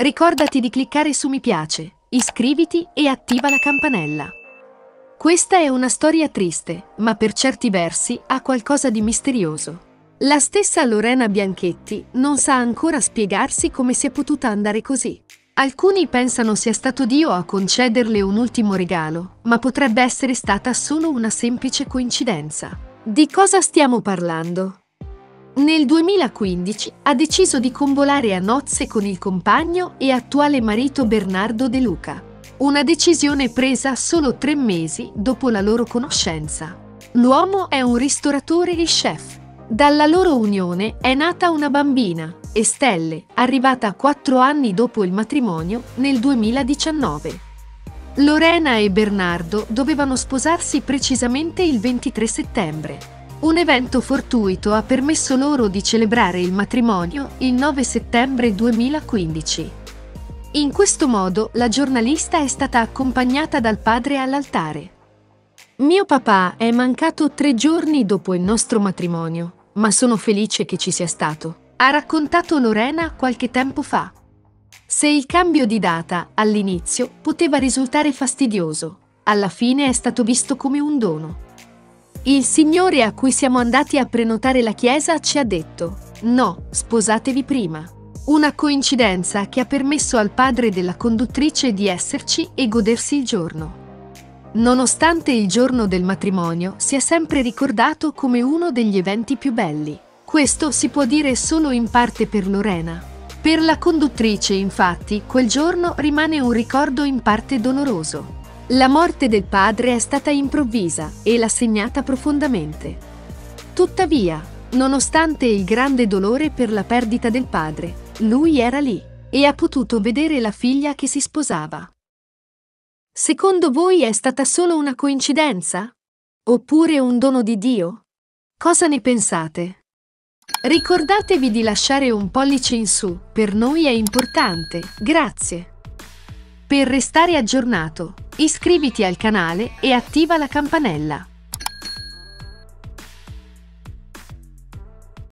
Ricordati di cliccare su mi piace, iscriviti e attiva la campanella. Questa è una storia triste, ma per certi versi ha qualcosa di misterioso. La stessa Lorena Bianchetti non sa ancora spiegarsi come sia potuta andare così. Alcuni pensano sia stato Dio a concederle un ultimo regalo, ma potrebbe essere stata solo una semplice coincidenza. Di cosa stiamo parlando? Nel 2015 ha deciso di convolare a nozze con il compagno e attuale marito Bernardo De Luca. Una decisione presa solo tre mesi dopo la loro conoscenza. L'uomo è un ristoratore e chef. Dalla loro unione è nata una bambina, Estelle, arrivata quattro anni dopo il matrimonio nel 2019. Lorena e Bernardo dovevano sposarsi precisamente il 23 settembre. Un evento fortuito ha permesso loro di celebrare il matrimonio il 9 settembre 2015. In questo modo la giornalista è stata accompagnata dal padre all'altare. Mio papà è mancato tre giorni dopo il nostro matrimonio, ma sono felice che ci sia stato ha raccontato Lorena qualche tempo fa. Se il cambio di data all'inizio poteva risultare fastidioso, alla fine è stato visto come un dono. Il signore a cui siamo andati a prenotare la chiesa ci ha detto, no, sposatevi prima. Una coincidenza che ha permesso al padre della conduttrice di esserci e godersi il giorno. Nonostante il giorno del matrimonio sia sempre ricordato come uno degli eventi più belli. Questo si può dire solo in parte per Lorena. Per la conduttrice, infatti, quel giorno rimane un ricordo in parte doloroso. La morte del padre è stata improvvisa e l'ha segnata profondamente. Tuttavia, nonostante il grande dolore per la perdita del padre, lui era lì e ha potuto vedere la figlia che si sposava. Secondo voi è stata solo una coincidenza? Oppure un dono di Dio? Cosa ne pensate? Ricordatevi di lasciare un pollice in su, per noi è importante, grazie. Per restare aggiornato, iscriviti al canale e attiva la campanella.